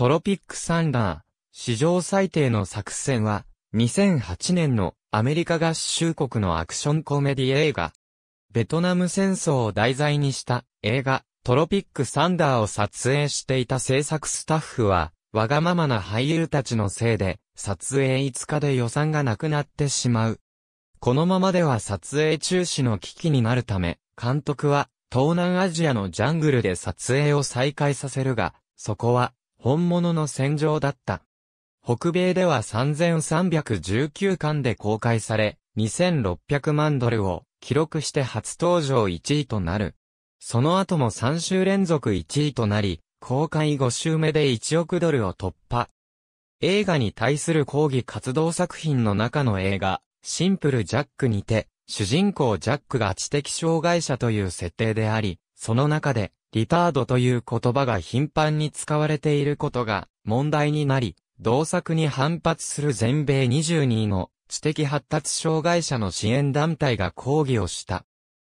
トロピックサンダー、史上最低の作戦は、2008年のアメリカ合衆国のアクションコメディ映画。ベトナム戦争を題材にした映画、トロピックサンダーを撮影していた制作スタッフは、わがままな俳優たちのせいで、撮影5日で予算がなくなってしまう。このままでは撮影中止の危機になるため、監督は、東南アジアのジャングルで撮影を再開させるが、そこは、本物の戦場だった。北米では3319巻で公開され、2600万ドルを記録して初登場1位となる。その後も3週連続1位となり、公開5週目で1億ドルを突破。映画に対する抗議活動作品の中の映画、シンプルジャックにて、主人公ジャックが知的障害者という設定であり、その中で、リタードという言葉が頻繁に使われていることが問題になり、同作に反発する全米22の知的発達障害者の支援団体が抗議をした。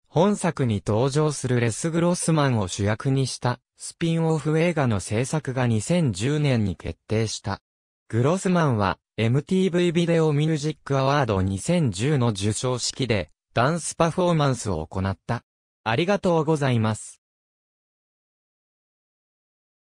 本作に登場するレス・グロスマンを主役にしたスピンオフ映画の制作が2010年に決定した。グロスマンは MTV ビデオミュージックアワード2010の受賞式でダンスパフォーマンスを行った。ありがとうございます。